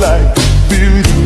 like beauty.